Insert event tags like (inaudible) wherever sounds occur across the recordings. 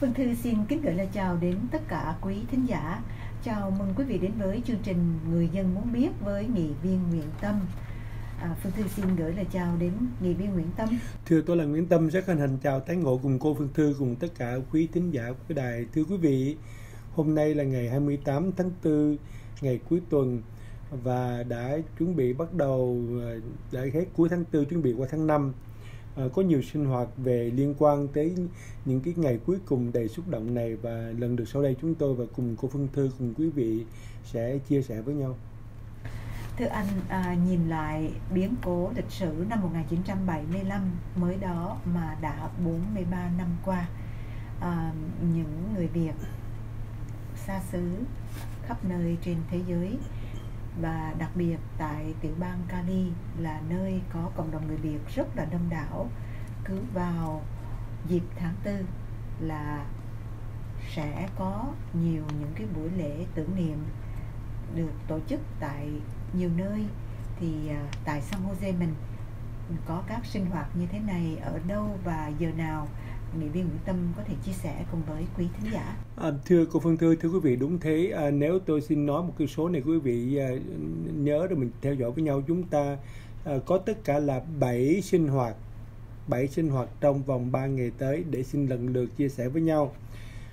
Phương Thư xin kính gửi lời chào đến tất cả quý thính giả. Chào mừng quý vị đến với chương trình Người dân muốn biết với nghị viên Nguyễn Tâm. À, Phương Thư xin gửi lời chào đến nghị viên Nguyễn Tâm. Thưa tôi là Nguyễn Tâm, rất hân hạnh chào tái ngộ cùng cô Phương Thư cùng tất cả quý thính giả của đài. Thưa quý vị, hôm nay là ngày 28 tháng 4, ngày cuối tuần và đã chuẩn bị bắt đầu à, đã hết cuối tháng 4 chuẩn bị qua tháng 5 Ờ, có nhiều sinh hoạt về liên quan tới những cái ngày cuối cùng đầy xúc động này và lần được sau đây chúng tôi và cùng cô Phương Thư cùng quý vị sẽ chia sẻ với nhau. Thưa anh, à, nhìn lại biến cố lịch sử năm 1975 mới đó mà đã 43 năm qua, à, những người Việt xa xứ khắp nơi trên thế giới và đặc biệt tại tiểu bang Cali là nơi có cộng đồng người Việt rất là đông đảo. Cứ vào dịp tháng tư là sẽ có nhiều những cái buổi lễ tưởng niệm được tổ chức tại nhiều nơi. Thì à, tại San Jose mình có các sinh hoạt như thế này ở đâu và giờ nào nghị viên Nguyễn Tâm có thể chia sẻ cùng với quý thính giả. À, thưa cô Phương Thư, thưa quý vị đúng thế. À, nếu tôi xin nói một cái số này quý vị à, nhớ rồi mình theo dõi với nhau chúng ta à, có tất cả là 7 sinh hoạt 7 sinh hoạt trong vòng 3 ngày tới để xin lần lượt chia sẻ với nhau.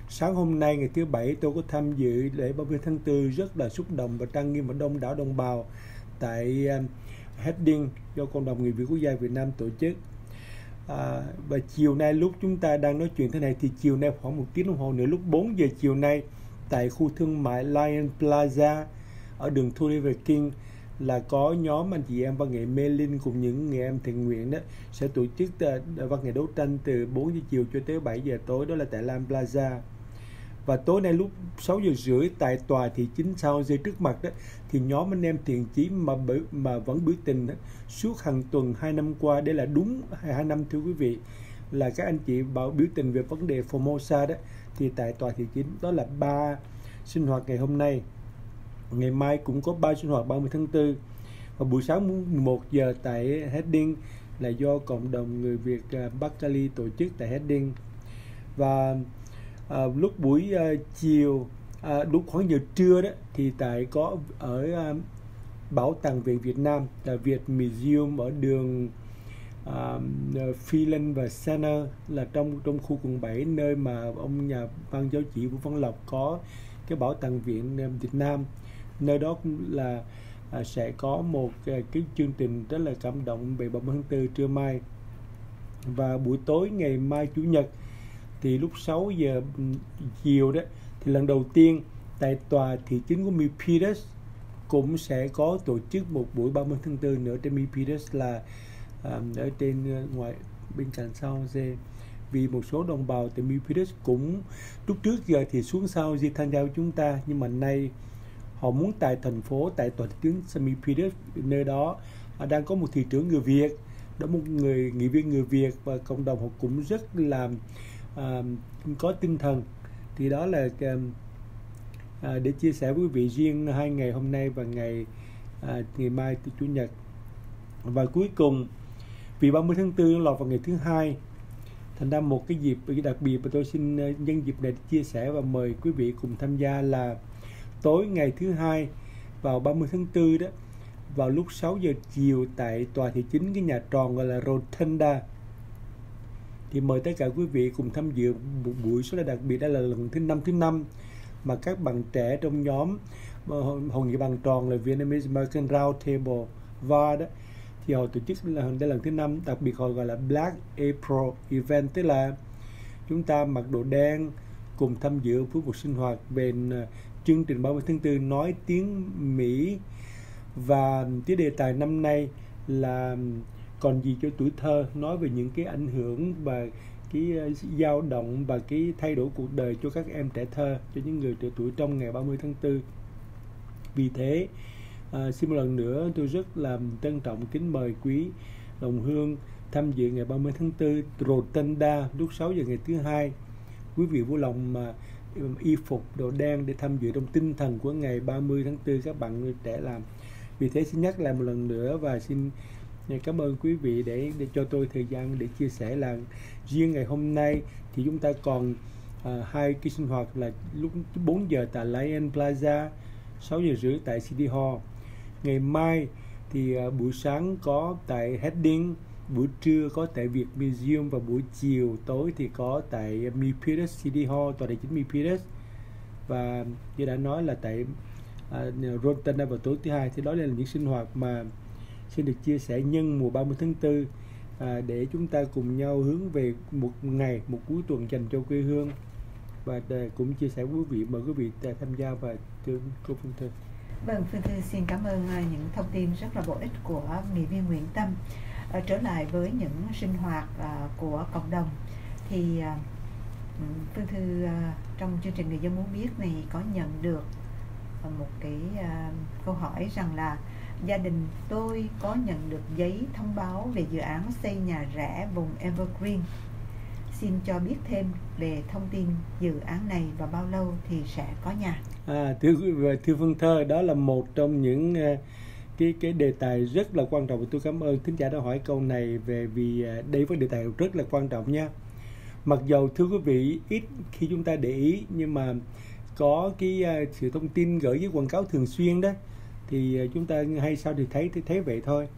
Sáng hôm nay ngày thứ bảy tôi có tham dự lễ 30 tháng 4 rất là xúc động và trang nghiêm và đông đảo đồng bào tại à, Heading do cộng đồng người Việt quốc gia Việt Nam tổ chức À, và chiều nay lúc chúng ta đang nói chuyện thế này thì chiều nay khoảng một tiếng đồng hồ nữa lúc 4 giờ chiều nay tại khu thương mại Lion Plaza ở đường Thu River King là có nhóm anh chị em văn nghệ mê linh cùng những người em thiện nguyện đó sẽ tổ chức ờ, văn nghệ đấu tranh từ 4 giờ chiều cho tới 7 giờ tối đó là tại Lion Plaza và tối nay lúc 6 giờ rưỡi tại tòa thị chính sau dây trước mặt đó thì nhóm anh em thiện chí mà mà vẫn biểu tình đó, suốt hàng tuần hai năm qua đây là đúng hai năm thưa quý vị là các anh chị bảo biểu tình về vấn đề Formosa đó. Thì tại tòa thị chính đó là ba sinh hoạt ngày hôm nay. Ngày mai cũng có ba sinh hoạt 30 tháng 4 và buổi sáng 11 giờ tại Heading là do cộng đồng người Việt à, Bắc Cali tổ chức tại Heading. Và à, lúc buổi à, chiều ờ, à, lúc khoảng giờ trưa đó thì tại có ở à, bảo tàng viện Việt Nam là Việt Museum ở đường à, Phi Linh và Center là trong trong khu quận 7 nơi mà ông nhà văn giáo chỉ Vũ Văn Lộc có cái bảo tàng viện Việt Nam. Nơi đó cũng là à, sẽ có một à, cái chương trình rất là cảm động về 30 tháng 4 trưa mai. Và buổi tối ngày mai chủ nhật thì lúc 6 giờ ừ, chiều đó thì lần đầu tiên tại tòa thị chính của Milpitas cũng sẽ có tổ chức một buổi 30 tháng 4 nữa trên Milpitas là um, ở trên uh, ngoài bên cạnh Sao Jose. Vì một số đồng bào tại Milpitas cũng lúc trước giờ thì xuống Sao Jose tham gia với chúng ta nhưng mà nay họ muốn tại thành phố tại tòa thị chính Milpitas nơi đó à, đang có một thị trưởng người Việt đó một người nghị viên người Việt và cộng đồng họ cũng rất là có tinh thần. Thì đó là à, để chia sẻ với quý vị riêng hai ngày hôm nay và ngày à, ngày mai chủ nhật. Và cuối cùng, vì 30 tháng 4 lọt vào ngày thứ hai, thành ra một cái dịp đặc biệt mà tôi xin ờ, nhân dịp này chia sẻ và mời quý vị cùng tham gia là tối ngày thứ hai vào 30 tháng 4 đó, vào lúc 6 giờ chiều tại tòa thị chính cái nhà tròn gọi là Rotunda thì mời tất cả quý vị cùng tham dự một buổi số là đặc biệt đây là lần thứ năm thứ năm mà các bạn trẻ trong nhóm ờ, hội nghị bàn tròn là Vietnamese American Round Table VAR đó. Thì họ tổ chức là, đây lần thứ năm, đặc biệt họ gọi là Black April Event, tức là chúng ta mặc đồ đen cùng tham dự với một sinh hoạt về ờ, chương trình 30 tháng 4 nói tiếng Mỹ. Và cái đề tài năm nay là còn gì cho tuổi thơ? Nói về những cái ảnh hưởng và cái ờ, dao động và cái thay đổi cuộc đời cho các em trẻ thơ cho những người trẻ tuổi trong ngày 30 tháng 4 vì thế à, xin một lần nữa tôi rất là trân trọng kính mời quý đồng hương tham dự ngày 30 tháng 4 Rotunda lúc 6 giờ ngày thứ hai. Quý vị vui lòng mà y phục đồ đen để tham dự trong tinh thần của ngày 30 tháng 4 các bạn trẻ làm. Vì thế xin nhắc lại một lần nữa và xin cảm ơn quý vị để để cho tôi thời gian để chia sẻ là riêng ngày hôm nay thì chúng ta còn à, hai cái sinh hoạt là lúc 4 giờ tại Lion Plaza 6 giờ rưỡi tại City Hall. Ngày mai thì à, buổi sáng có tại Heading buổi trưa có tại Việt Museum và buổi chiều tối thì có tại Mipiris City Hall tòa đại chính Mipiris và như đã nói là tại à, Rotterdam vào tối thứ hai thì đó là những sinh hoạt mà xin được chia sẻ nhân mùa 30 tháng 4 à, để chúng ta cùng nhau hướng về một ngày một cuối tuần dành cho quê hương và à, cũng chia sẻ với quý vị mời quý vị tham gia và thưa cô Phương Thư. Vâng, Phương Thư xin cảm ơn à, những thông tin rất là bổ ích của nghị viên Nguyễn Tâm. À, trở lại với những sinh hoạt à, của cộng đồng thì à, Phương Thư à, trong chương trình người dân muốn biết này có nhận được một cái à, câu hỏi rằng là gia đình tôi có nhận được giấy thông báo về dự án xây nhà rẻ vùng Evergreen. Xin cho biết thêm về thông tin dự án này và bao lâu thì sẽ có nhà. À, thưa quý vị, thưa Phương Thơ, đó là một trong những à, cái cái đề tài rất là quan trọng và tôi cảm ơn thính giả đã hỏi câu này về vì à, đây với đề tài rất là quan trọng nha. Mặc dầu thưa quý vị ít khi chúng ta để ý nhưng mà có cái uh, sự thông tin gửi với quảng cáo thường xuyên đó thì ờ, chúng ta hay sao thì thấy thì thấy vậy thôi.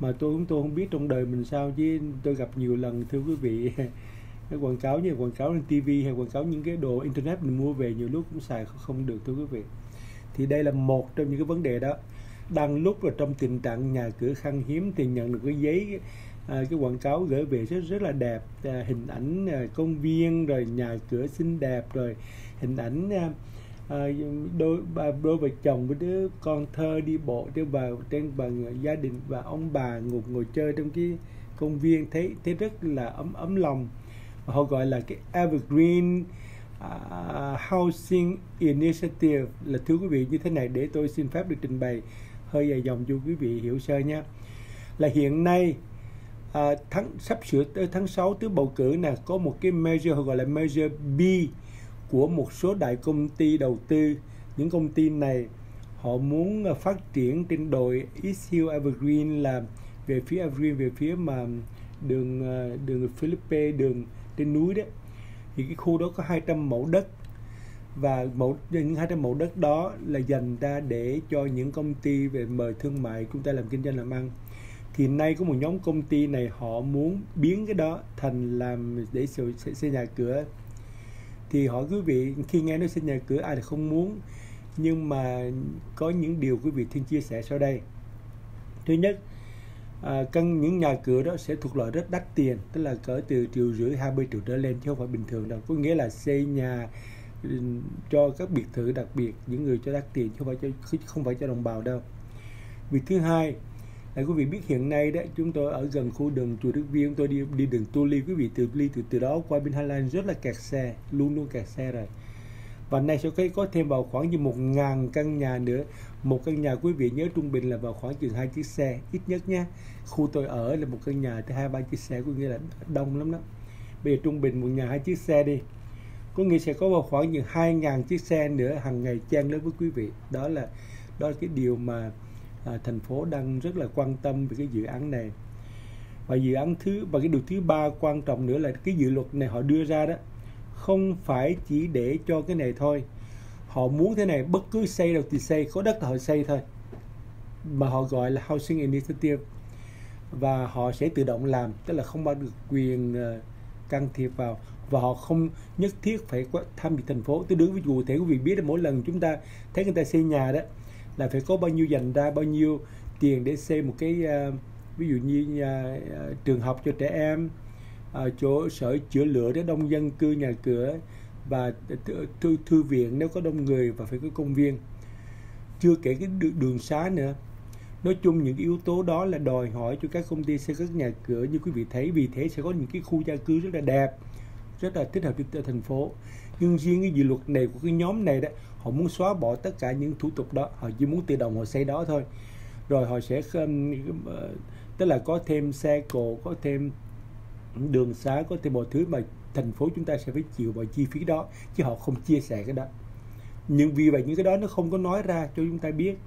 Mà tôi cũng tôi không biết trong đời mình sao chứ tôi gặp nhiều lần thưa quý vị (laughs) cái quảng cáo như quảng cáo trên TV hay quảng cáo những cái đồ internet mình mua về nhiều lúc cũng xài không được thưa quý vị. Thì đây là một trong những cái vấn đề đó. Đang lúc là trong tình trạng nhà cửa khan hiếm thì nhận được cái giấy à, cái quảng cáo gửi về rất rất là đẹp. À, hình ảnh à, công viên rồi nhà cửa xinh đẹp rồi hình ảnh à, Ờ, à, đôi bà đôi vợ chồng với đứa con thơ đi bộ trên vào trên bà gia đình và ông bà ngồi ngồi chơi trong cái công viên thấy thấy rất là ấm ấm lòng. Họ gọi là cái Evergreen uh, Housing Initiative là thưa quý vị như thế này để tôi xin phép được trình bày. Hơi dài dòng cho quý vị hiểu sơ nha. Là hiện nay à, tháng sắp sửa tới tháng 6 tới bầu cử nè có một cái measure gọi là measure B của một số đại công ty đầu tư. Những công ty này họ muốn à, phát triển trên đồi East Hill Evergreen là về phía Evergreen về phía mà đường à, đường Philippe đường trên núi đó thì cái khu đó có 200 mẫu đất và mẫu những 200 mẫu đất đó là dành ra để cho những công ty về mời thương mại chúng ta làm kinh doanh làm ăn. Thì nay có một nhóm công ty này họ muốn biến cái đó thành làm để xây, xây nhà cửa thì hỏi quý vị khi nghe nói xây nhà cửa ai là không muốn. Nhưng mà có những điều quý vị thiên chia sẻ sau đây. Thứ nhất à, căn những nhà cửa đó sẽ thuộc loại rất đắt tiền tức là cỡ từ triệu rưỡi 20 triệu trở lên chứ không phải bình thường đâu. Có nghĩa là xây nhà cho các biệt thự đặc biệt những người cho đắt tiền chứ không phải cho không phải cho đồng bào đâu. Việc thứ hai là quý vị biết hiện nay đó, chúng tôi ở gần khu đường chùa Đức Viên, tôi đi đi đường Tu Ly, quý vị từ Ly, từ từ đó qua bên Hà Lan rất là kẹt xe, luôn luôn kẹt xe rồi. Và nay sẽ có thêm vào khoảng như một ngàn căn nhà nữa. Một căn nhà quý vị nhớ trung bình là vào khoảng chừng hai chiếc xe, ít nhất nhé khu tôi ở là một căn nhà tới hai, ba chiếc xe, có nghĩa là đông lắm đó. Bây giờ trung bình một nhà hai chiếc xe đi. Có nghĩa sẽ có vào khoảng chừng hai ngàn chiếc xe nữa hàng ngày chen lên với quý vị. Đó là đó là cái điều mà à, thành phố đang rất là quan tâm về cái dự án này. Và dự án thứ và cái điều thứ ba quan trọng nữa là cái dự luật này họ đưa ra đó không phải chỉ để cho cái này thôi. Họ muốn thế này bất cứ xây đâu thì xây có đất là họ xây thôi. Mà họ gọi là housing initiative. Và họ sẽ tự động làm tức là không bao được quyền uh, can thiệp vào. Và họ không nhất thiết phải tham dự thành phố. Tôi đứng ví dụ thể quý vị biết là mỗi lần chúng ta thấy người ta xây nhà đó là phải có bao nhiêu dành ra bao nhiêu tiền để xây một cái uh, ví dụ như nhà, uh, trường học cho trẻ em uh, chỗ sở chữa lửa để đông dân cư nhà cửa và thư, thư viện nếu có đông người và phải có công viên. Chưa kể cái đường xá nữa. Nói chung những yếu tố đó là đòi hỏi cho các công ty xây các nhà cửa. Như quý vị thấy vì thế sẽ có những cái khu gia cư rất là đẹp rất là thích hợp cho thành phố. Nhưng riêng cái dự luật này của cái nhóm này đó họ muốn xóa bỏ tất cả những thủ tục đó. Họ chỉ muốn tự động họ xây đó thôi. Rồi họ sẽ tức là có thêm xe cộ, có thêm đường xá, có thêm mọi thứ mà thành phố chúng ta sẽ phải chịu mọi chi phí đó, chứ họ không chia sẻ cái đó. Nhưng vì vậy những cái đó nó không có nói ra cho chúng ta biết.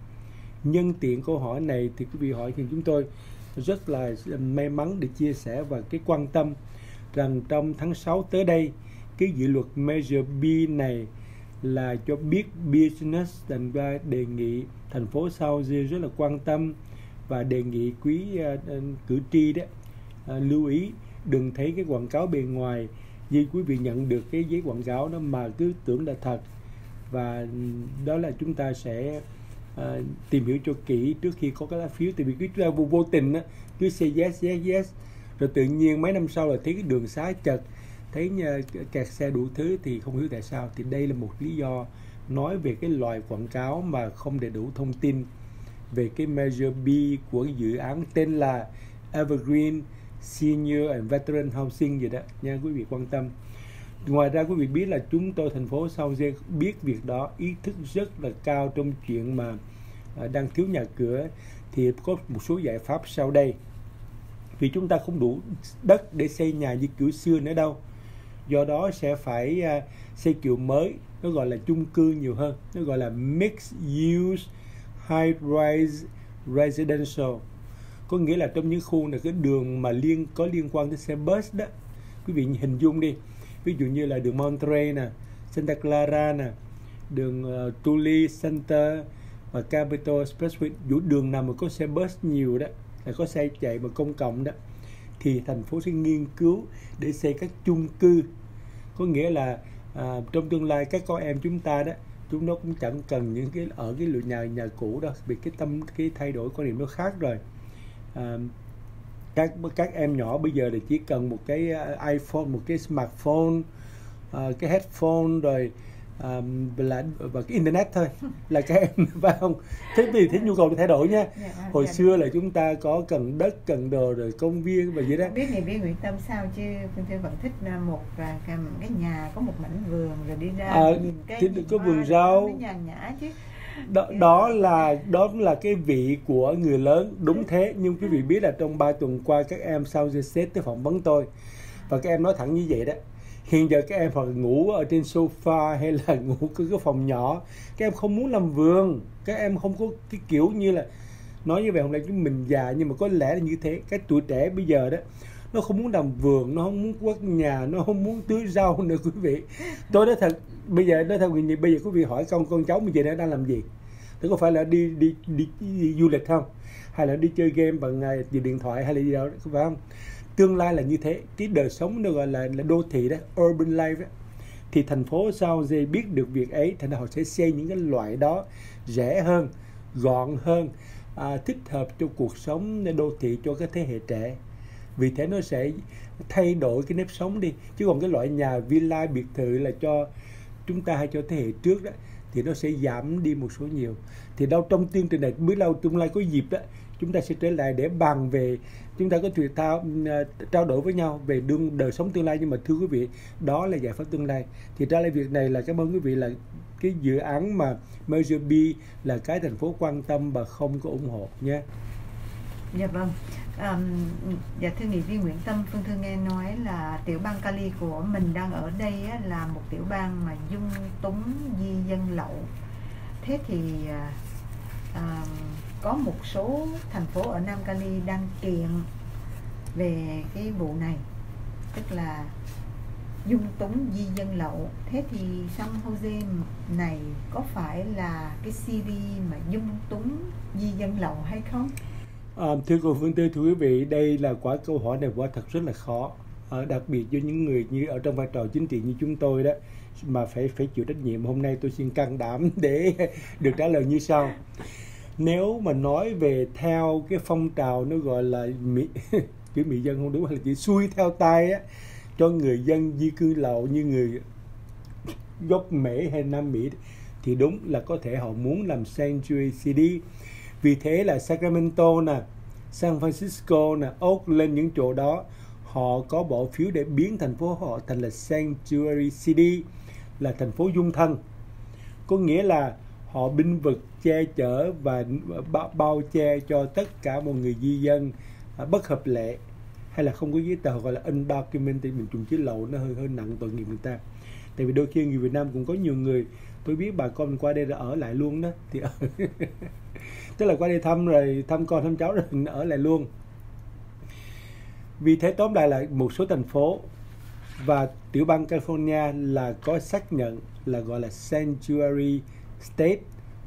Nhân tiện câu hỏi này thì quý vị hỏi thì chúng tôi rất là may mắn để chia sẻ và cái quan tâm rằng trong tháng 6 tới đây, cái dự luật Measure B này là cho biết business thành ra đề nghị thành phố Sao rất là quan tâm và đề nghị quý ờ, ờ, cử tri đó ờ, lưu ý đừng thấy cái quảng cáo bề ngoài. Như quý vị nhận được cái giấy quảng cáo đó mà cứ tưởng là thật. Và đó là chúng ta sẽ tìm hiểu cho kỹ trước khi có cái lá phiếu. Tại vì cứ chúng ta vô, vô tình á cứ say yes yes yes. Rồi tự nhiên mấy năm sau là thấy cái đường xá chật thấy nha, kẹt xe đủ thứ thì không hiểu tại sao thì đây là một lý do nói về cái loại quảng cáo mà không đầy đủ thông tin về cái measure B của dự án tên là Evergreen Senior and Veteran Housing gì đó. Nha quý vị quan tâm. Ngoài ra quý vị biết là chúng tôi thành phố Sao Jose biết việc đó ý thức rất là cao trong chuyện mà ờ, đang thiếu nhà cửa thì có một số giải pháp sau đây. Vì chúng ta không đủ đất để xây nhà như kiểu xưa nữa đâu do đó sẽ phải uh, xây kiểu mới nó gọi là chung cư nhiều hơn. Nó gọi là mixed use high rise residential. Có nghĩa là trong những khu này cái đường mà liên có liên quan tới xe bus đó quý vị hình dung đi. Ví dụ như là đường Monterey nè Santa Clara nè đường ờ, uh, Tully Center và Capitol Expressway. Dù đường nào mà có xe bus nhiều đó là có xe chạy mà công cộng đó thì thành phố sẽ nghiên cứu để xây các chung cư. Có nghĩa là à, trong tương lai các con em chúng ta đó chúng nó cũng chẳng cần những cái ở cái lựa nhà nhà cũ đâu vì cái tâm cái thay đổi quan niệm nó khác rồi. À, các các em nhỏ bây giờ thì chỉ cần một cái à, iPhone một cái smartphone uh, cái headphone rồi um, là và cái internet thôi là các em (laughs) phải không? Thế thì thế nhu cầu thay đổi nha. Dạ, hồi dạ. xưa là chúng ta có cần đất cần đồ rồi công viên và gì đó. Biết ngày biết Nguyễn Tâm sao chứ? Phương Thư vẫn thích à, một cái nhà có một mảnh vườn rồi đi ra à, nhìn cái nhìn có vườn rau. nhàn nhã chứ. Đó, đó là đó là cái vị của người lớn. Đúng thế nhưng quý vị biết là trong ba tuần qua các em sau giờ tới phỏng vấn tôi. Và các em nói thẳng như vậy đó hiện giờ các em hoặc ngủ ở trên sofa hay là ngủ cứ cái phòng nhỏ các em không muốn làm vườn. Các em không có cái kiểu như là nói như vậy hôm nay chúng mình già nhưng mà có lẽ là như thế. Cái tuổi trẻ bây giờ đó nó không muốn làm vườn nó không muốn quất nhà nó không muốn tưới rau nữa quý vị. Tôi nói thật bây giờ nói thật quý bây giờ quý vị hỏi con con cháu bây giờ nó đang làm gì? Thì có phải là đi đi đi, đi, đi du lịch không? Hay là đi chơi game bằng gì điện thoại hay là gì đó phải không? Tương lai là như thế. Cái đời sống được gọi là là đô thị đó urban life đó. thì thành phố sau dây biết được việc ấy thì họ sẽ xây những cái loại đó rẻ hơn gọn hơn à, thích hợp cho cuộc sống đô thị cho các thế hệ trẻ. Vì thế nó sẽ thay đổi cái nếp sống đi. Chứ còn cái loại nhà villa biệt thự là cho chúng ta hay cho thế hệ trước đó thì nó sẽ giảm đi một số nhiều. Thì đâu trong chương trình này biết lâu tương lai có dịp đó chúng ta sẽ trở lại để bàn về chúng ta có thể thao ờ, trao đổi với nhau về đương đời sống tương lai nhưng mà thưa quý vị đó là giải pháp tương lai thì ra lại việc này là cảm ơn quý vị là cái dự án mà Measure B là cái thành phố quan tâm và không có ủng hộ nhé. Dạ vâng. Um, dạ thưa nghị viên Nguyễn Tâm, Phương Thư nghe nói là tiểu bang Cali của mình đang ở đây á, là một tiểu bang mà dung túng di dân lậu. Thế thì uh, có một số thành phố ở Nam Cali đang kiện về cái vụ này tức là dung túng di dân lậu thế thì San Jose này có phải là cái city mà dung túng di dân lậu hay không? À, thưa cô Phương Tư, thưa quý vị, đây là quả câu hỏi này quả thật rất là khó, à, đặc biệt cho những người như ở trong vai trò chính trị như chúng tôi đó mà phải phải chịu trách nhiệm. Hôm nay tôi xin can đảm để (laughs) được trả lời như sau nếu mà nói về theo cái phong trào nó gọi là mỹ, (laughs) chữ mỹ dân không đúng, hay là chỉ xuôi theo tay á, cho người dân di cư lậu như người gốc Mỹ hay Nam Mỹ, thì đúng là có thể họ muốn làm sanctuary city. Vì thế là Sacramento nè, San Francisco nè Oakland những chỗ đó, họ có bỏ phiếu để biến thành phố họ thành là sanctuary city, là thành phố dung thân. Có nghĩa là họ binh vực che chở và bao che cho tất cả mọi người di dân à, bất hợp lệ, hay là không có giấy tờ gọi là undocumented, mình dùng chữ lậu nó hơi hơi nặng tội nghiệp người ta. Tại vì đôi khi người Việt Nam cũng có nhiều người, tôi biết bà con qua đây là ở lại luôn đó, thì ở (laughs) tức là qua đây thăm rồi, thăm con, thăm cháu rồi ở lại luôn. Vì thế tóm lại là một số thành phố và tiểu bang California là có xác nhận là gọi là sanctuary state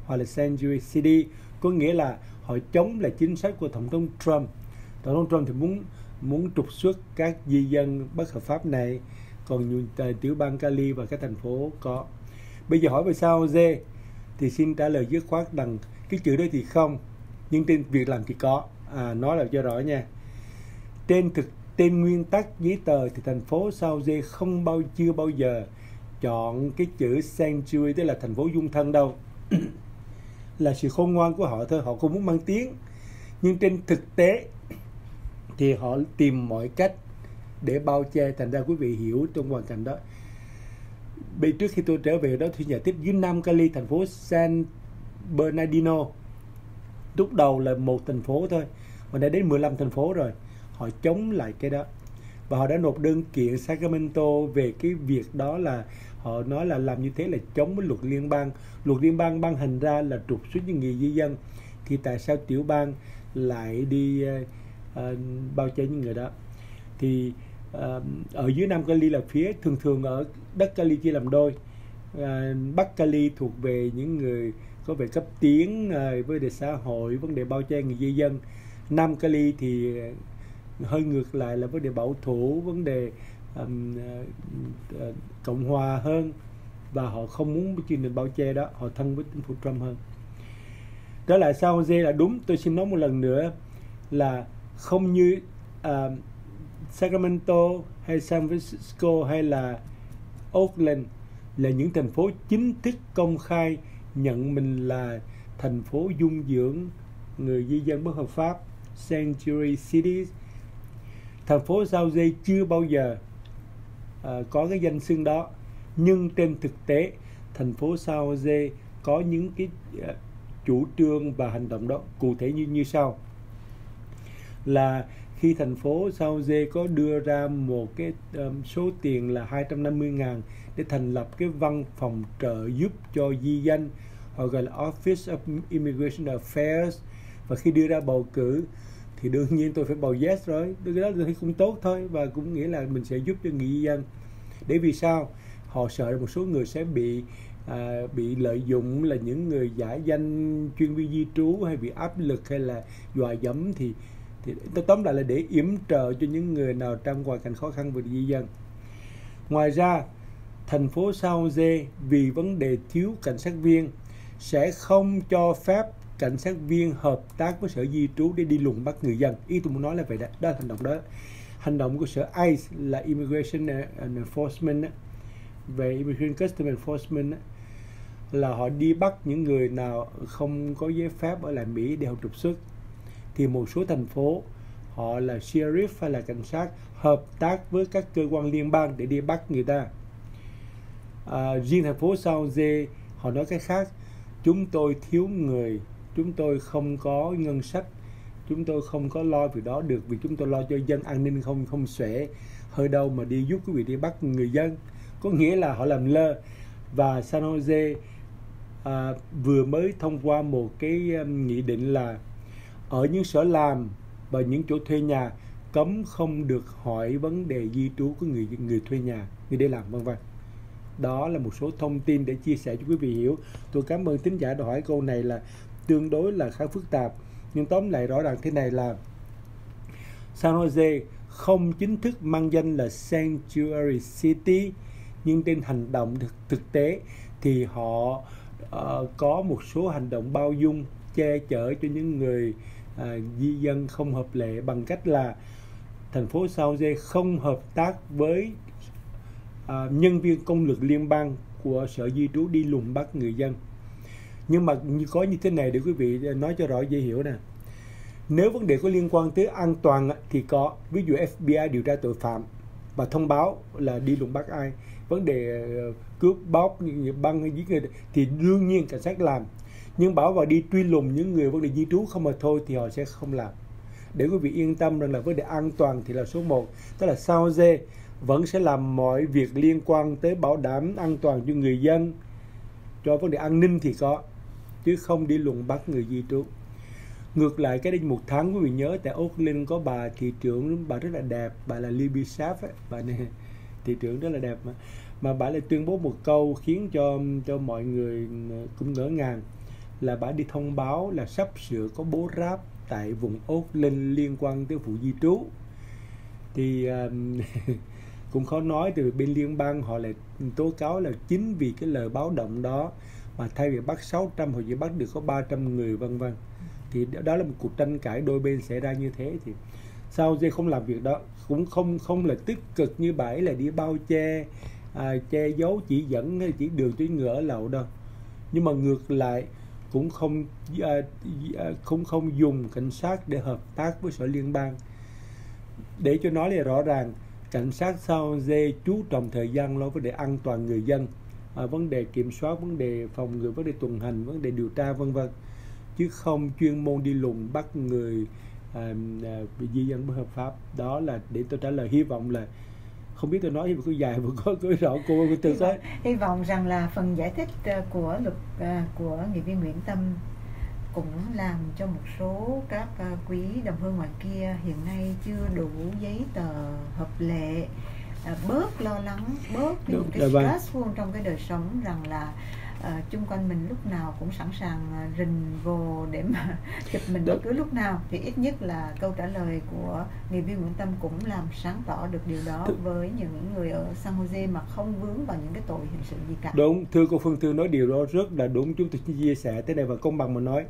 hoặc là sanctuary city có nghĩa là họ chống lại chính sách của tổng thống Trump. Tổng thống Trump thì muốn muốn trục xuất các di dân bất hợp pháp này còn à, tiểu bang Cali và các thành phố có. Bây giờ hỏi về sao Jose thì xin trả lời dứt khoát rằng cái chữ đó thì không nhưng trên việc làm thì có. À, nói là cho rõ nha. Trên thực trên nguyên tắc giấy tờ thì thành phố Sao Dê không bao chưa bao giờ chọn cái chữ sanctuary tức là thành phố dung thân đâu. (clears throat) Là sự khôn ngoan của họ thôi, họ không muốn mang tiếng. Nhưng trên thực tế thì họ tìm mọi cách để bao che, thành ra quý vị hiểu trong hoàn cảnh đó. Bây trước khi tôi trở về đó thì nhà tiếp dưới Nam Cali, thành phố San Bernardino. Lúc đầu là một thành phố thôi, mà đã đến 15 thành phố rồi. Họ chống lại cái đó và họ đã nộp đơn kiện Sacramento về cái việc đó là họ nói là làm như thế là chống với luật liên bang. Luật liên bang ban hành ra là trục xuất những người di dân. Thì tại sao tiểu bang lại đi uh, uh, bao che những người đó? Thì uh, ở dưới Nam Cali là phía thường thường ở đất Cali chia làm đôi. Uh, Bắc Cali thuộc về những người có về cấp tiến uh, với đề xã hội vấn đề bao che người di dân. Nam Cali thì hơi ngược lại là vấn đề bảo thủ vấn đề um, uh, cộng hòa hơn. Và họ không muốn chương trình bao che đó họ thân với chính phủ Trump hơn. Đó là sao Jose là đúng tôi xin nói một lần nữa là không như uh, Sacramento hay San Francisco hay là Oakland là những thành phố chính thức công khai nhận mình là thành phố dung dưỡng người di dân bất hợp pháp sanctuary cities thành phố Sao Dê chưa bao giờ uh, có cái danh xưng đó. Nhưng trên thực tế thành phố Sao Dê có những cái uh, chủ trương và hành động đó cụ thể như như sau. Là khi thành phố Sao Dê có đưa ra một cái um, số tiền là 250 ngàn để thành lập cái văn phòng trợ giúp cho di dân họ gọi là Office of Immigration Affairs. Và khi đưa ra bầu cử thì đương nhiên tôi phải bầu yes rồi. Cái đó tôi thấy cũng tốt thôi và cũng nghĩa là mình sẽ giúp cho người dân để vì sao? Họ sợ một số người sẽ bị à, bị lợi dụng là những người giả danh chuyên viên di trú hay bị áp lực hay là dọa dẫm thì thì tóm lại là để yểm trợ cho những người nào trong hoàn cảnh khó khăn về di dân ngoài ra thành phố Sao Dê vì vấn đề thiếu cảnh sát viên sẽ không cho phép cảnh sát viên hợp tác với sở di trú để đi lùng bắt người dân. Ý tôi muốn nói là vậy đó. Đó là hành động đó. Hành động của sở ICE là Immigration and Enforcement về Immigration Customs Enforcement là họ đi bắt những người nào không có giấy phép ở lại Mỹ để họ trục xuất. Thì một số thành phố họ là sheriff hay là cảnh sát hợp tác với các cơ quan liên bang để đi bắt người ta. À, riêng thành phố Sao Dê họ nói cái khác. Chúng tôi thiếu người chúng tôi không có ngân sách chúng tôi không có lo việc đó được vì chúng tôi lo cho dân an ninh không không xuể. Hơi đâu mà đi giúp quý vị đi bắt người dân. Có nghĩa là họ làm lơ. Và San Jose à, vừa mới thông qua một cái um, nghị định là ở những sở làm và những chỗ thuê nhà cấm không được hỏi vấn đề di trú của người người thuê nhà người đi làm vân vân. Đó là một số thông tin để chia sẻ cho quý vị hiểu. Tôi cảm ơn tính giả đã hỏi câu này là tương đối là khá phức tạp. Nhưng tóm lại rõ ràng thế này là San Jose không chính thức mang danh là Sanctuary City nhưng trên hành động thực, thực tế thì họ uh, có một số hành động bao dung che chở cho những người uh, di dân không hợp lệ bằng cách là thành phố San Jose không hợp tác với uh, nhân viên công lực liên bang của sở di trú đi lùng bắt người dân nhưng mà có như thế này để quý vị nói cho rõ dễ hiểu nè. Nếu vấn đề có liên quan tới an toàn thì có. Ví dụ FBI điều tra tội phạm và thông báo là đi lùng bắt ai. Vấn đề ờ, cướp bóc băng hay giết người thì đương nhiên cảnh sát làm. Nhưng bảo vào đi truy lùng những người vấn đề di trú không mà thôi thì họ sẽ không làm. Để quý vị yên tâm rằng là vấn đề an toàn thì là số 1 tức là sao dê vẫn sẽ làm mọi việc liên quan tới bảo đảm an toàn cho người dân. Cho vấn đề an ninh thì có chứ không đi luận bắt người di trú ngược lại cái đây một tháng quý vị nhớ tại Oakland có bà thị trưởng bà rất là đẹp bà là Libby Schaff ấy. bà này thị trưởng rất là đẹp mà mà bà lại tuyên bố một câu khiến cho cho mọi người ờ, cũng ngỡ ngàng là bà đi thông báo là sắp sửa có bố ráp tại vùng Oakland liên quan tới vụ di trú thì um, (laughs) cũng khó nói từ bên liên bang họ lại tố cáo là chính vì cái lời báo động đó mà thay vì bắt 600 họ chỉ bắt được có 300 người vân vân. Thì đó là một cuộc tranh cãi đôi bên xảy ra như thế thì sao dây không làm việc đó? Cũng không không là tích cực như bảy là đi bao che à, che giấu chỉ dẫn hay chỉ đường tuyến ngựa lậu đâu. Nhưng mà ngược lại cũng không à, à, không không dùng cảnh sát để hợp tác với sở liên bang. Để cho nói là rõ ràng cảnh sát Sao Dê chú trọng thời gian lo vấn đề an toàn người dân à, vấn đề kiểm soát vấn đề phòng ngừa vấn đề tuần hành vấn đề điều tra vân vân. Chứ không chuyên môn đi lùng bắt người à, à, di dân bất hợp pháp. Đó là để tôi trả lời hy vọng là không biết tôi nói gì có dài và có có rõ cô từ hy, hy vọng rằng là phần giải thích ờ, của luật của nghị viên Nguyễn Tâm cũng làm cho một số các quý đồng hương ngoài kia hiện nay chưa đủ giấy tờ hợp lệ uh, bớt lo lắng bớt những cái stress vâng. trong cái đời sống rằng là uh, chung quanh mình lúc nào cũng sẵn sàng uh, rình vồ để mà (laughs) chụp mình bất cứ lúc nào. Thì ít nhất là câu trả lời của nghị viên Nguyễn Tâm cũng làm sáng tỏ được điều đó với những người ở San Jose mà không vướng vào những cái tội hình sự gì cả. Đúng, thưa cô Phương Thư nói điều đó rất là đúng. Chúng tôi chia sẻ thế này và công bằng mà nói.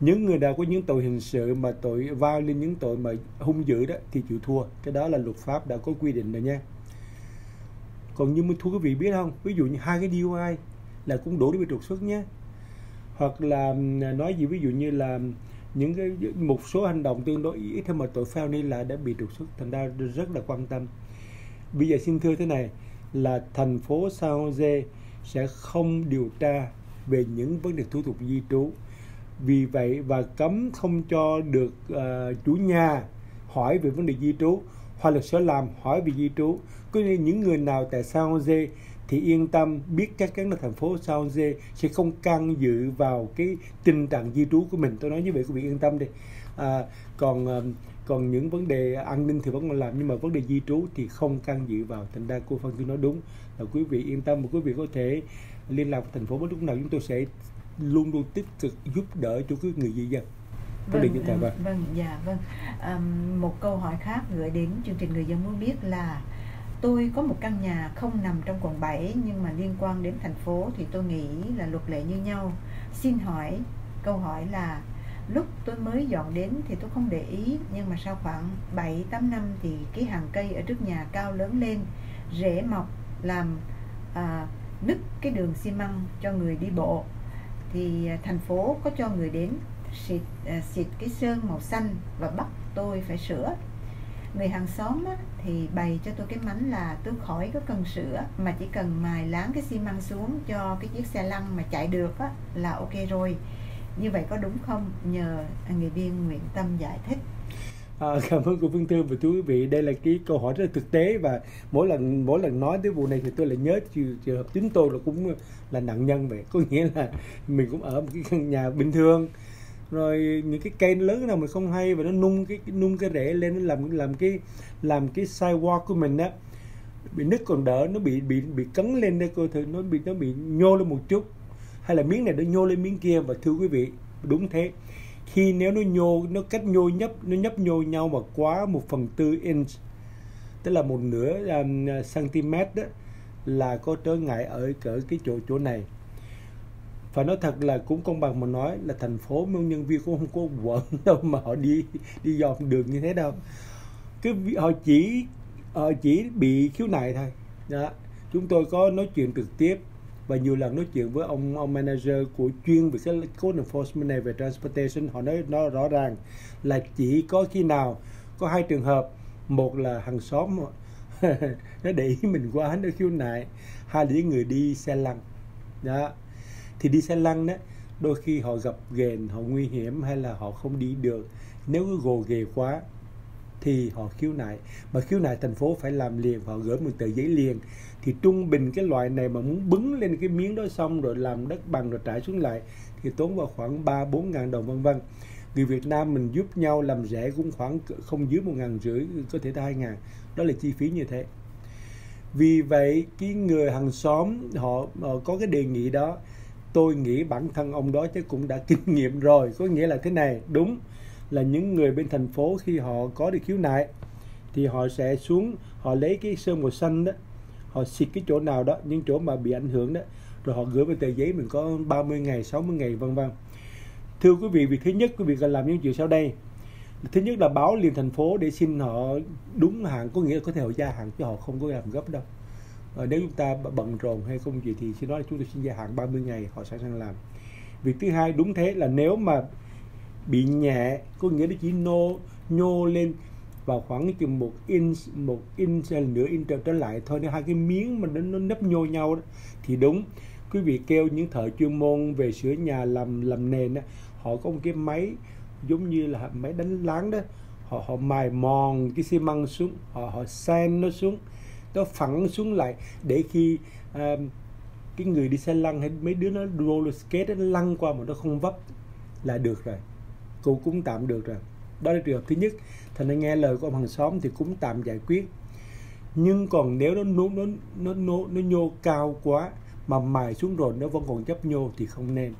Những người nào có những tội hình sự mà tội va lên những tội mà hung dữ đó thì chịu thua. Cái đó là luật pháp đã có quy định rồi nha còn như thưa quý vị biết không? Ví dụ như hai cái DUI là cũng đủ để bị trục xuất nhé. Hoặc là nói gì ví dụ như là những cái một số hành động tương đối ít thôi mà tội felony là đã bị trục xuất thành ra rất là quan tâm. Bây giờ xin thưa thế này là thành phố San Jose sẽ không điều tra về những vấn đề thủ tục di trú. Vì vậy và cấm không cho được uh, chủ nhà hỏi về vấn đề di trú. Hoa là sở làm hỏi về di trú. Có như những người nào tại San Jose thì yên tâm biết chắc chắn là thành phố San Jose sẽ không can dự vào cái tình trạng di trú của mình. Tôi nói như vậy quý vị yên tâm đi. À, còn ờ, còn những vấn đề an ninh thì vẫn còn làm nhưng mà vấn đề di trú thì không can dự vào thành ra cô phân cứ nói đúng. Là quý vị yên tâm và quý vị có thể liên lạc với thành phố bất lúc nào chúng tôi sẽ luôn luôn tích cực giúp đỡ cho cái người di dân vâng, vâng, vâng, vâng. vâng dạ vâng. Um, một câu hỏi khác gửi đến chương trình người dân muốn biết là tôi có một căn nhà không nằm trong quận 7 nhưng mà liên quan đến thành phố thì tôi nghĩ là luật lệ như nhau. Xin hỏi câu hỏi là lúc tôi mới dọn đến thì tôi không để ý nhưng mà sau khoảng 7 8 năm thì cái hàng cây ở trước nhà cao lớn lên rễ mọc làm à, nứt cái đường xi măng cho người đi bộ. Thì à, thành phố có cho người đến xịt à, xịt cái sơn màu xanh và bắt tôi phải sửa người hàng xóm á, thì bày cho tôi cái mánh là tôi khỏi có cần sửa mà chỉ cần mài láng cái xi măng xuống cho cái chiếc xe lăn mà chạy được á, là ok rồi. Như vậy có đúng không? Nhờ người viên Nguyễn Tâm giải thích. À, cảm ơn cô Phương Thư và chú quý vị. Đây là cái câu hỏi rất là thực tế và mỗi lần mỗi lần nói tới vụ này thì tôi lại nhớ trường, trường hợp chính tôi là cũng là nạn nhân vậy. Có nghĩa là mình cũng ở một cái căn nhà bình thường rồi những cái cây lớn nào mình không hay và nó nung cái nung cái rễ lên nó làm làm cái làm cái sidewalk của mình á bị nứt còn đỡ nó bị bị bị cấn lên đây cô thử nó bị nó bị nhô lên một chút. Hay là miếng này nó nhô lên miếng kia và thưa quý vị đúng thế. Khi nếu nó nhô nó cách nhô nhấp nó nhấp nhô nhau mà quá một phần tư inch tức là một nửa um, cm đó là có trở ngại ở cỡ cái chỗ chỗ này phải nói thật là cũng công bằng mà nói là thành phố mấy nhân viên cũng không có quận (laughs) đâu mà họ đi đi dọn đường như thế đâu. Cứ họ chỉ họ chỉ bị khiếu nại thôi. Đó. Chúng tôi có nói chuyện trực tiếp và nhiều lần nói chuyện với ông ông manager của chuyên về cái code enforcement này về transportation. Họ nói nó rõ ràng là chỉ có khi nào có hai trường hợp. Một là hàng xóm (laughs) nó để ý mình quá, nó khiếu nại. Hai là những người đi xe lăn. Đó thì đi xe lăn đó đôi khi họ gặp ghềnh họ nguy hiểm hay là họ không đi được. Nếu cứ gồ ghề quá thì họ khiếu nại. Mà khiếu nại thành phố phải làm liền họ gửi một tờ giấy liền. Thì trung bình cái loại này mà muốn bứng lên cái miếng đó xong rồi làm đất bằng rồi trải xuống lại thì tốn vào khoảng 3 4 ngàn đồng vân vân. Người Việt Nam mình giúp nhau làm rẻ cũng khoảng không dưới một ngàn rưỡi có thể tới hai ngàn. Đó là chi phí như thế. Vì vậy cái người hàng xóm họ, họ có cái đề nghị đó tôi nghĩ bản thân ông đó chứ cũng đã kinh (laughs) nghiệm rồi. Có nghĩa là thế này, đúng là những người bên thành phố khi họ có được khiếu nại thì họ sẽ xuống, họ lấy cái sơn màu xanh đó, họ xịt cái chỗ nào đó, những chỗ mà bị ảnh hưởng đó, rồi họ gửi về tờ giấy mình có 30 ngày 60 ngày, vân vân. Thưa quý vị, việc thứ nhất, quý vị cần làm những chuyện sau đây. Thứ nhất là báo liền thành phố để xin họ đúng hạn, có nghĩa là có thể họ gia hạn chứ họ không có làm gấp đâu. Ờ, nếu chúng ta bận rộn hay không gì thì xin nói là chúng tôi xin gia hạn 30 ngày họ sẵn sàng làm. Việc thứ hai đúng thế là nếu mà bị nhẹ có nghĩa là chỉ nô nhô lên vào khoảng chừng một inch một inch hay nửa inch trở lại thôi. Nếu hai cái miếng mà nó, nó nấp nhô nhau đó thì đúng. Quý vị kêu những thợ chuyên môn về sửa nhà làm làm nền đó, họ có một cái máy giống như là máy đánh láng đó. Họ họ mài mòn cái xi măng xuống họ họ san nó xuống nó phẳng xuống lại để khi uh, cái người đi xe lăn hay mấy đứa nó roller skate nó lăn qua mà nó không vấp là được rồi. Cô cũng tạm được rồi. Đó là trường hợp thứ nhất. Thành ra nghe lời của ông hàng xóm thì cũng tạm giải quyết. Nhưng còn nếu nó nó nó nó nó, nó nhô cao quá mà mài xuống rồi nó vẫn còn chấp nhô thì không nên.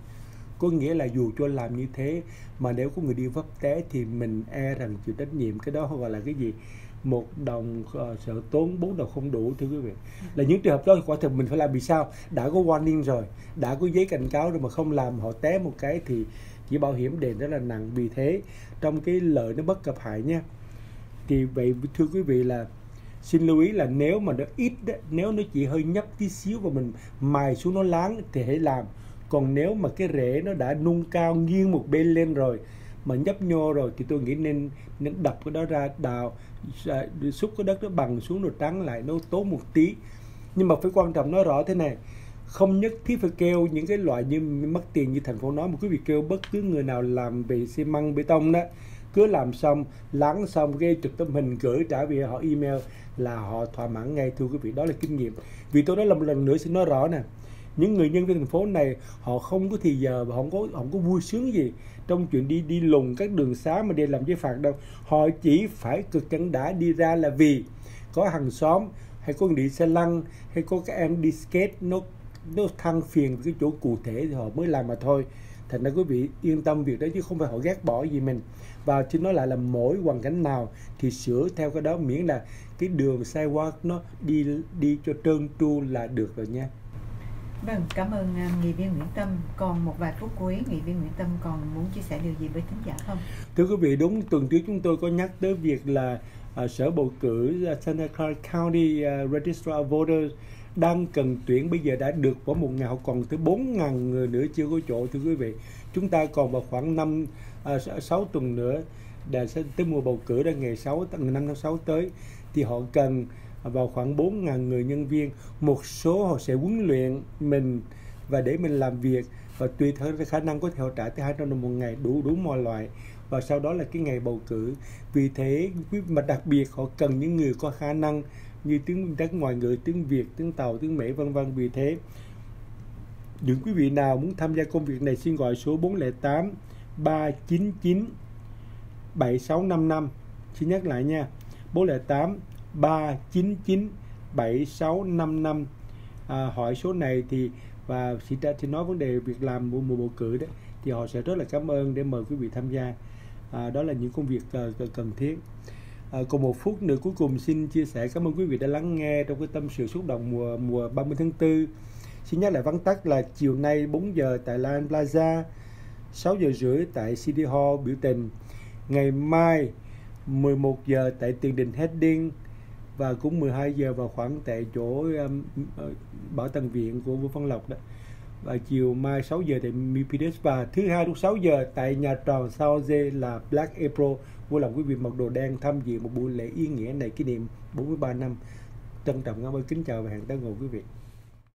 Có nghĩa là dù cho làm như thế mà nếu có người đi vấp té thì mình e rằng chịu trách nhiệm cái đó gọi là cái gì một đồng uh, sợ tốn bốn đồng không đủ thưa quý vị. Là những trường hợp đó quả thực mình phải làm vì sao? Đã có warning rồi đã có giấy cảnh cáo rồi mà không làm họ té một cái thì chỉ bảo hiểm đền rất là nặng. Vì thế trong cái lợi nó bất cập hại nha thì vậy thưa quý vị là xin lưu ý là nếu mà nó ít đó, nếu nó chỉ hơi nhấp tí xíu và mình mài xuống nó láng thì hãy làm. Còn nếu mà cái rễ nó đã nung cao nghiêng một bên lên rồi mà nhấp nhô rồi thì tôi nghĩ nên nên đập cái đó ra, đào à, xúc cái đất nó bằng xuống rồi trắng lại nó tốn một tí. Nhưng mà phải quan trọng nói rõ thế này, không nhất thiết phải kêu những cái loại như mất tiền như thành phố nói, mà quý vị kêu bất cứ người nào làm về xi măng, bê tông đó, cứ làm xong, lắng xong cái chụp tấm hình, gửi trả về họ email là họ thỏa mãn ngay. Thưa quý vị, đó là kinh nghiệm. Vì tôi nói là một lần nữa xin nói rõ nè những người nhân viên thành phố này, họ không có thì giờ và không có không có vui sướng gì trong chuyện đi đi lùng các đường xá mà để làm giấy phạt đâu. Họ chỉ phải cực chẳng đã đi ra là vì có hàng xóm, hay có người đi xe lăn, hay có các em đi skate, nó nó thăng phiền cái chỗ cụ thể thì họ mới làm mà thôi. Thành ra quý vị yên tâm việc đó chứ không phải họ ghét bỏ gì mình. Và chứ nói lại là mỗi hoàn cảnh nào thì sửa theo cái đó, miễn là cái đường sidewalk nó đi đi cho trơn tru là được rồi nha. Vâng, cảm ơn à, uh, nghị viên Nguyễn Tâm. Còn một vài phút cuối, nghị viên Nguyễn Tâm còn muốn chia sẻ điều gì với thính giả không? Thưa quý vị, đúng tuần trước chúng tôi có nhắc tới việc là uh, Sở Bầu cử à, Santa Clara County uh, Registrar of Voters đang cần tuyển bây giờ đã được có một ngày còn tới 4.000 người nữa chưa có chỗ thưa quý vị. Chúng ta còn vào khoảng 5 uh, 6 tuần nữa để sẽ tới mùa bầu cử là ngày 6 ngày 5 tháng 6 tới thì họ cần vào khoảng 4.000 người nhân viên, một số họ sẽ huấn luyện mình và để mình làm việc. Và tùy theo khả năng có thể họ trả tới 200 đồng một ngày, đủ đủ mọi loại. Và sau đó là cái ngày bầu cử. Vì thế mà đặc biệt họ cần những người có khả năng như tiếng đất ngoại ngữ, tiếng Việt, tiếng Tàu, tiếng Mỹ, vân vân. Vì thế, những quý vị nào muốn tham gia công việc này xin gọi số 408 399 7655 xin nhắc lại nha 408 399 7655 à, hỏi số này thì và chị ta thì nói vấn đề việc làm mùa bầu cử đấy thì họ sẽ rất là cảm ơn để mời quý vị tham gia. À, đó là những công việc uh, cần thiết. À, còn một phút nữa cuối cùng xin chia sẻ cảm ơn quý vị đã lắng nghe trong cái tâm sự xúc động mùa mùa 30 tháng 4 xin nhắc lại vắn tắt là chiều nay 4 giờ tại Lan Plaza 6 giờ rưỡi tại City Hall biểu tình. Ngày mai 11 giờ tại tiền đình Heading và cũng 12 giờ vào khoảng tại chỗ um, ờ, bảo tàng viện của Vũ Văn Lộc đó. Và chiều mai 6 giờ tại Mipides. Và thứ hai lúc 6 giờ tại nhà tròn Sao Dê là Black April vui lòng quý vị mặc đồ đen tham dự một buổi lễ ý nghĩa này kỷ niệm 43 năm. Trân trọng cảm ơn kính chào và hẹn tới ngồi quý vị.